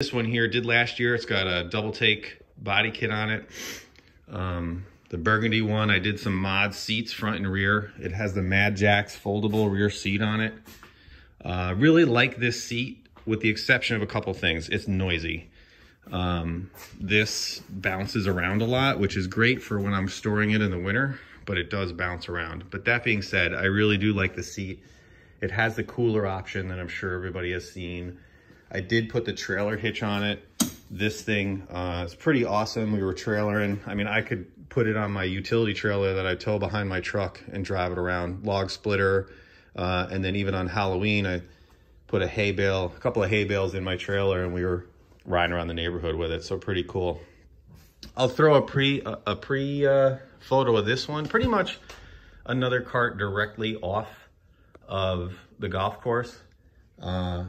This one here did last year. It's got a Doubletake body kit on it. Um, the burgundy one, I did some Modz seats front and rear. It has the Madjax foldable rear seat on it. Uh, really like this seat with the exception of a couple things. It's noisy. Um, this bounces around a lot, which is great for when I'm storing it in the winter, but it does bounce around. But that being said, I really do like the seat. It has the cooler option that I'm sure everybody has seen. I did put the trailer hitch on it. This thing uh, is pretty awesome. We were trailering. I mean, I could put it on my utility trailer that I tow behind my truck and drive it around. Log splitter. Uh, and then even on Halloween, I put a hay bale, a couple of hay bales in my trailer and we were riding around the neighborhood with it. So pretty cool. I'll throw a pre a, a pre uh, photo of this one. Pretty much another cart directly off of the golf course. Uh,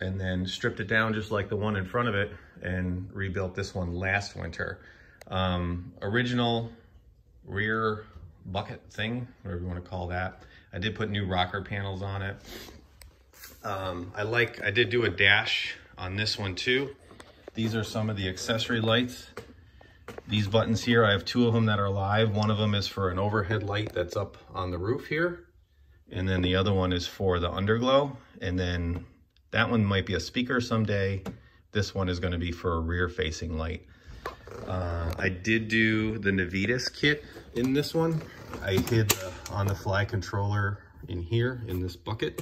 and then stripped it down just like the one in front of it and rebuilt this one last winter. Um, original rear bucket thing, whatever you want to call that. I did put new rocker panels on it. Um, I like, I did do a dash on this one too. These are some of the accessory lights. These buttons here, I have two of them that are live. One of them is for an overhead light that's up on the roof here. And then the other one is for the underglow. And then that one might be a speaker someday. This one is gonna be for a rear facing light. Uh, I did do the Navitas kit in this one. I hid the on the fly controller in here in this bucket.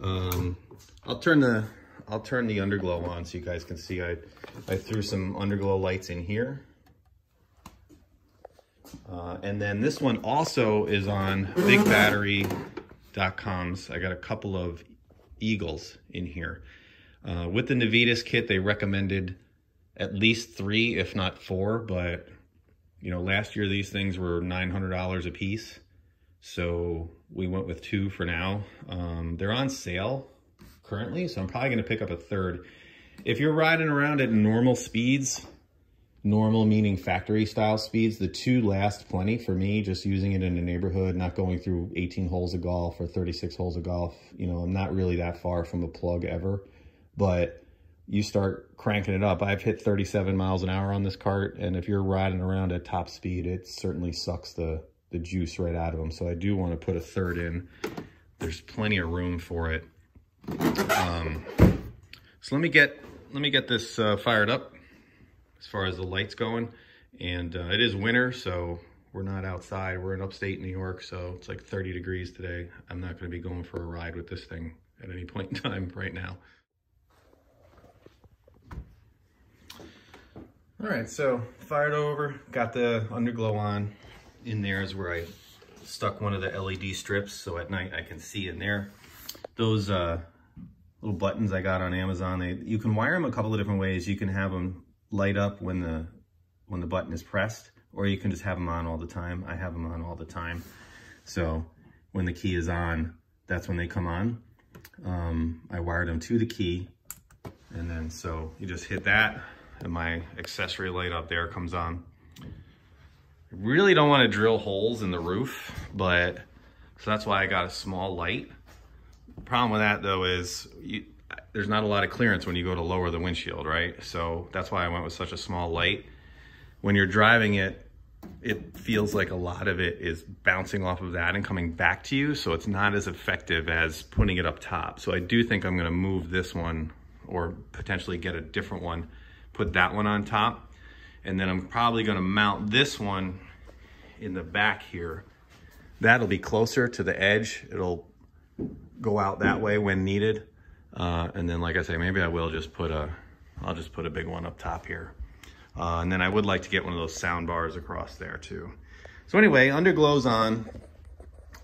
Um, I'll turn the I'll turn the underglow on so you guys can see. I I threw some underglow lights in here. Uh, and then this one also is on bigbattery.com's. I got a couple of Eagles in here. Uh, with the Navitas kit, they recommended at least three, if not four, but you know, last year these things were $900 a piece. So we went with two for now. Um, they're on sale currently, so I'm probably gonna pick up a third. If you're riding around at normal speeds, normal meaning factory style speeds, the two last plenty for me, just using it in a neighborhood, not going through 18 holes of golf or 36 holes of golf. You know, I'm not really that far from a plug ever, but you start cranking it up. I've hit 37 miles an hour on this cart, and if you're riding around at top speed, it certainly sucks the, the juice right out of them. So I do want to put a third in. There's plenty of room for it. Um, so let me get let me get this uh, fired up as far as the lights going. And uh, it is winter, so we're not outside. We're in upstate New York, so it's like 30 degrees today. I'm not going to be going for a ride with this thing at any point in time right now. All right, so fired over, got the underglow on. In there is where I stuck one of the LED strips, so at night I can see in there. Those uh, little buttons I got on Amazon, they you can wire them a couple of different ways. You can have them light up when the when the button is pressed, or you can just have them on all the time. I have them on all the time. So when the key is on, that's when they come on. Um, I wired them to the key, and then so you just hit that, and my accessory light up there comes on. I really don't want to drill holes in the roof, but so that's why I got a small light. Problem with that though is you, there's not a lot of clearance when you go to lower the windshield, right? So that's why I went with such a small light. When you're driving it, it feels like a lot of it is bouncing off of that and coming back to you. So it's not as effective as putting it up top. So I do think I'm gonna move this one or potentially get a different one put that one on top. And then I'm probably gonna mount this one in the back here. That'll be closer to the edge. It'll go out that way when needed. Uh, and then, like I say, maybe I will just put a, I'll just put a big one up top here. Uh, and then I would like to get one of those sound bars across there too. So anyway, underglow's on.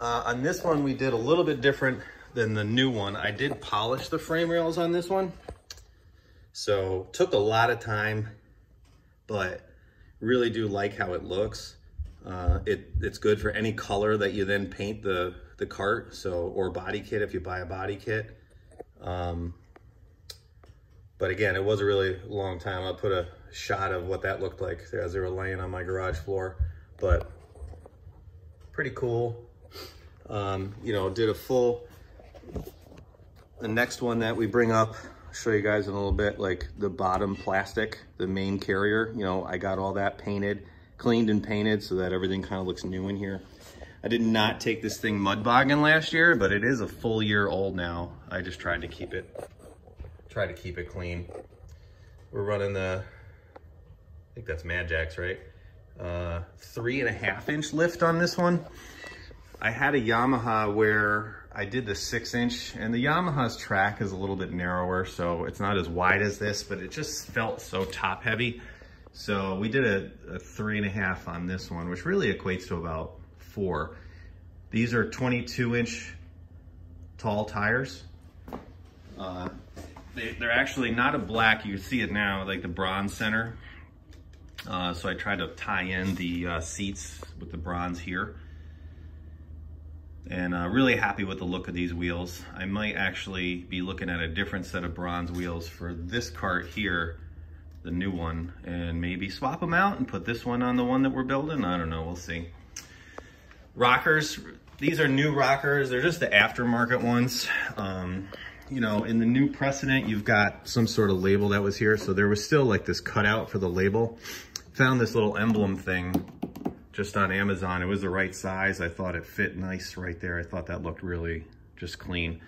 Uh, on this one, we did a little bit different than the new one. I did polish the frame rails on this one. So took a lot of time, but really do like how it looks. Uh, it, it's good for any color that you then paint the, the cart, so or body kit if you buy a body kit. Um, but again, it was a really long time. I'll put a shot of what that looked like as they were laying on my garage floor, but pretty cool. Um, you know, did a full, the next one that we bring up show you guys in a little bit, like the bottom plastic, the main carrier, you know, I got all that painted, cleaned and painted so that everything kind of looks new in here. I did not take this thing mud bogging last year, but it is a full year old now. I just tried to keep it, try to keep it clean. We're running the, I think that's Madjax, right? Uh, three and a half inch lift on this one. I had a Yamaha where I did the six inch and the Yamaha's track is a little bit narrower, so it's not as wide as this, but it just felt so top heavy. So we did a, a three and a half on this one, which really equates to about four. These are 22 inch tall tires. Uh, they, are actually not a black, you can see it now, like the bronze center. Uh, so I tried to tie in the uh, seats with the bronze here and uh, really happy with the look of these wheels. I might actually be looking at a different set of bronze wheels for this cart here, the new one, and maybe swap them out and put this one on the one that we're building. I don't know, we'll see. Rockers, these are new rockers. They're just the aftermarket ones. Um, you know, in the new precedent, you've got some sort of label that was here. So there was still like this cutout for the label. Found this little emblem thing just on Amazon. It was the right size. I thought it fit nice right there. I thought that looked really just clean.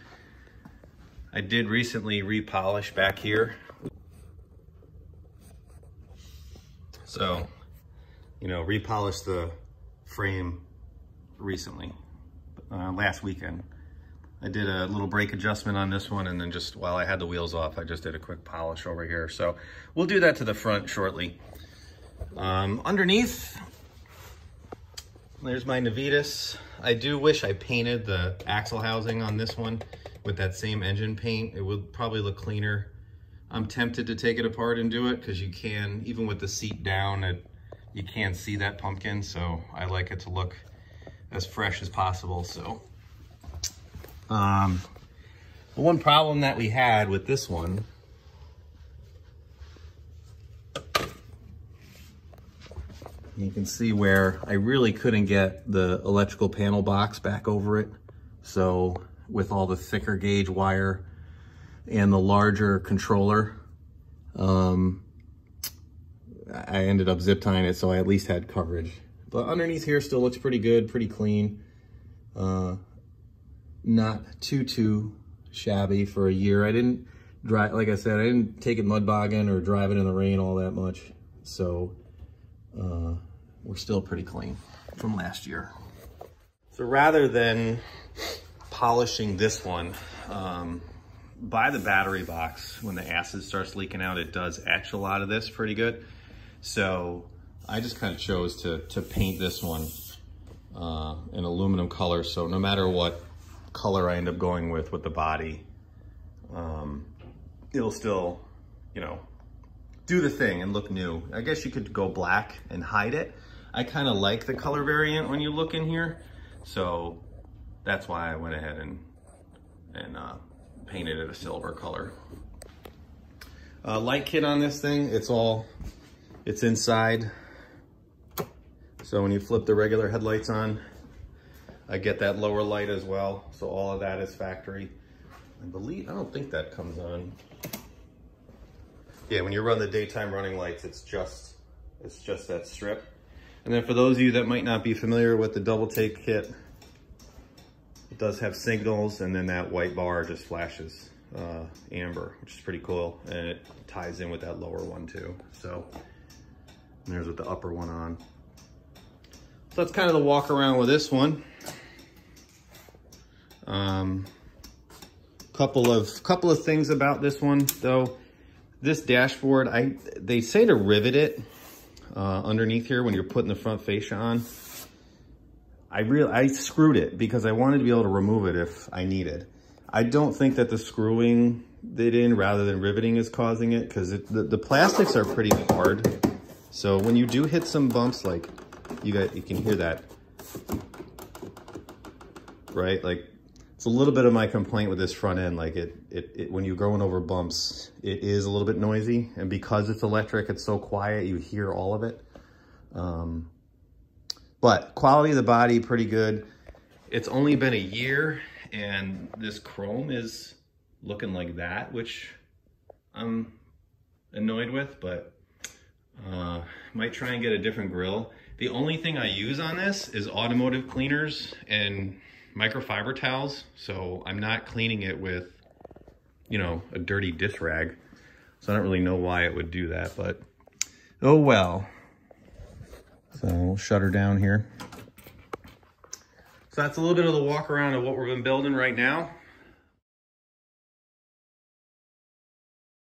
I did recently repolish back here. So, you know, repolish the frame recently, uh, last weekend. I did a little brake adjustment on this one and then just while I had the wheels off, I just did a quick polish over here. So we'll do that to the front shortly. Um, underneath, there's my Navitas. I do wish I painted the axle housing on this one with that same engine paint. It would probably look cleaner. I'm tempted to take it apart and do it because you can, even with the seat down, it, you can't see that pumpkin. So I like it to look as fresh as possible. So um, the one problem that we had with this one You can see where I really couldn't get the electrical panel box back over it. So with all the thicker gauge wire and the larger controller, um, I ended up zip tying it so I at least had coverage. But underneath here still looks pretty good, pretty clean. Uh, not too, too shabby for a year. I didn't drive, like I said, I didn't take it mud bogging or drive it in the rain all that much. So, uh, we're still pretty clean from last year. So rather than polishing this one, um, by the battery box, when the acid starts leaking out, it does etch a lot of this pretty good. So I just kind of chose to, to paint this one uh, in aluminum color. So no matter what color I end up going with with the body, um, it'll still, you know, do the thing and look new. I guess you could go black and hide it, I kind of like the color variant when you look in here. So that's why I went ahead and, and uh, painted it a silver color. Uh, light kit on this thing, it's all, it's inside. So when you flip the regular headlights on, I get that lower light as well. So all of that is factory. I believe, I don't think that comes on. Yeah, when you run the daytime running lights, it's just, it's just that strip. And then for those of you that might not be familiar with the Doubletake kit, it does have signals and then that white bar just flashes uh, amber, which is pretty cool. And it ties in with that lower one too. So there's with the upper one on. So that's kind of the walk around with this one. Um, couple of couple of things about this one though. This dashboard, I they say to rivet it uh, underneath here when you're putting the front fascia on. I really I screwed it because I wanted to be able to remove it if I needed. I don't think that the screwing it in rather than riveting is causing it because the, the plastics are pretty hard. So when you do hit some bumps, like you got, you can hear that, right? Like it's a little bit of my complaint with this front end. Like it, it, it, when you're going over bumps, it is a little bit noisy. And because it's electric, it's so quiet, you hear all of it. Um, but quality of the body, pretty good. It's only been a year and this chrome is looking like that, which I'm annoyed with, but uh, might try and get a different grill. The only thing I use on this is automotive cleaners and microfiber towels. So I'm not cleaning it with, you know, a dirty dish rag. So I don't really know why it would do that, but oh well. So we'll shut her down here. So that's a little bit of the walk around of what we've been building right now.